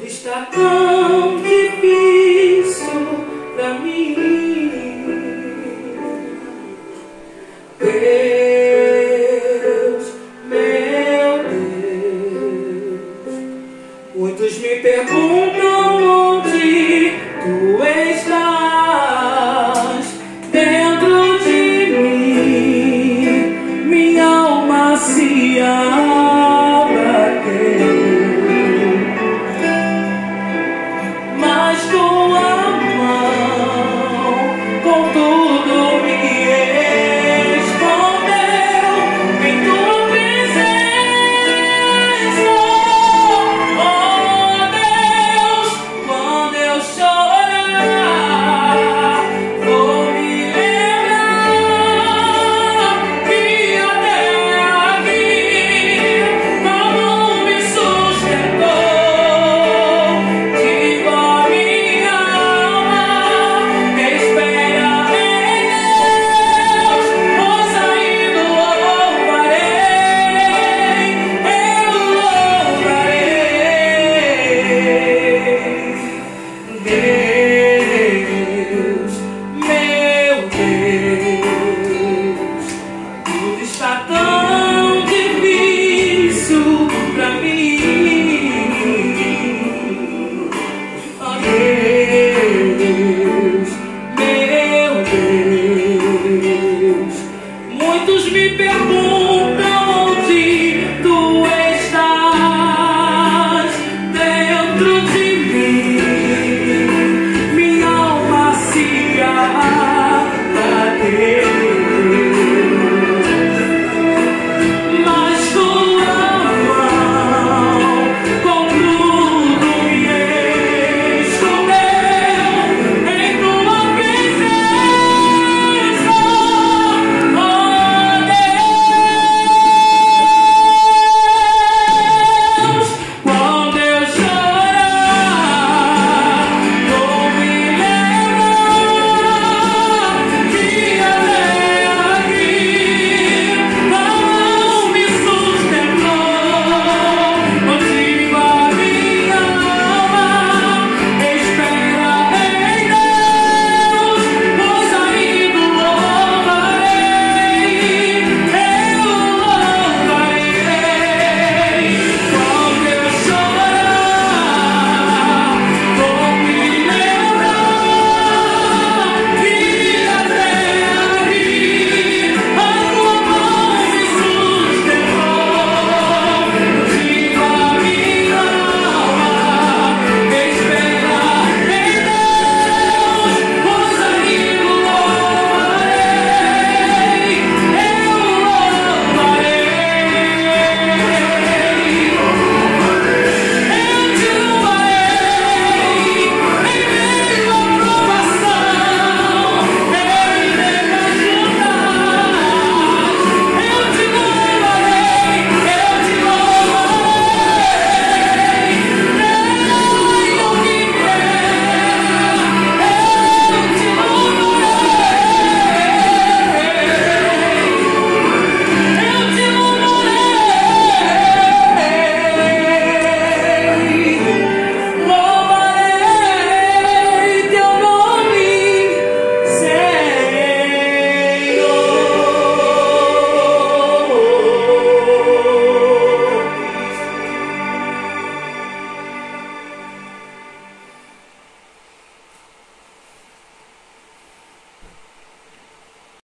Tudo está tão difícil pra mim. Deus, meu Deus, muitos me perguntam onde tu estás. Dentro de mim, minha alma se ama.